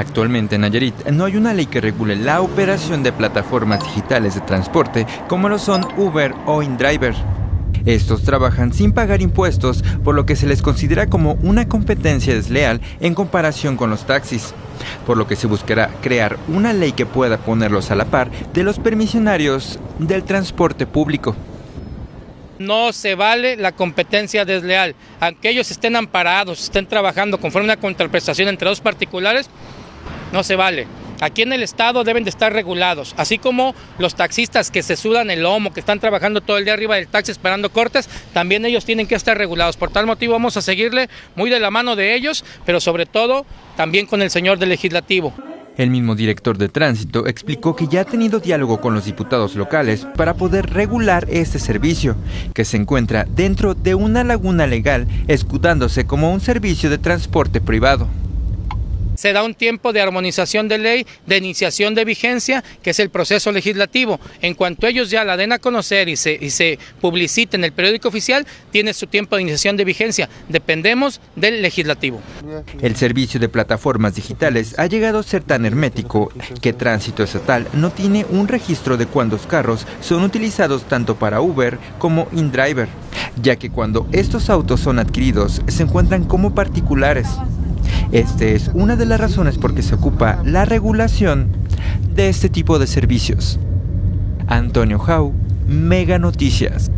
Actualmente en Nayarit no hay una ley que regule la operación de plataformas digitales de transporte como lo son Uber o InDriver. Estos trabajan sin pagar impuestos, por lo que se les considera como una competencia desleal en comparación con los taxis, por lo que se buscará crear una ley que pueda ponerlos a la par de los permisionarios del transporte público. No se vale la competencia desleal. Aunque ellos estén amparados, estén trabajando conforme a una contraprestación entre dos particulares, no se vale. Aquí en el estado deben de estar regulados, así como los taxistas que se sudan el lomo, que están trabajando todo el día arriba del taxi esperando cortes, también ellos tienen que estar regulados. Por tal motivo vamos a seguirle muy de la mano de ellos, pero sobre todo también con el señor del legislativo. El mismo director de tránsito explicó que ya ha tenido diálogo con los diputados locales para poder regular este servicio, que se encuentra dentro de una laguna legal, escudándose como un servicio de transporte privado se da un tiempo de armonización de ley, de iniciación de vigencia, que es el proceso legislativo. En cuanto ellos ya la den a conocer y se, y se publicite en el periódico oficial, tiene su tiempo de iniciación de vigencia. Dependemos del legislativo. El servicio de plataformas digitales ha llegado a ser tan hermético que Tránsito Estatal no tiene un registro de cuántos carros son utilizados tanto para Uber como InDriver, ya que cuando estos autos son adquiridos se encuentran como particulares. Este es una de las razones por que se ocupa la regulación de este tipo de servicios. Antonio Jau, Mega Noticias.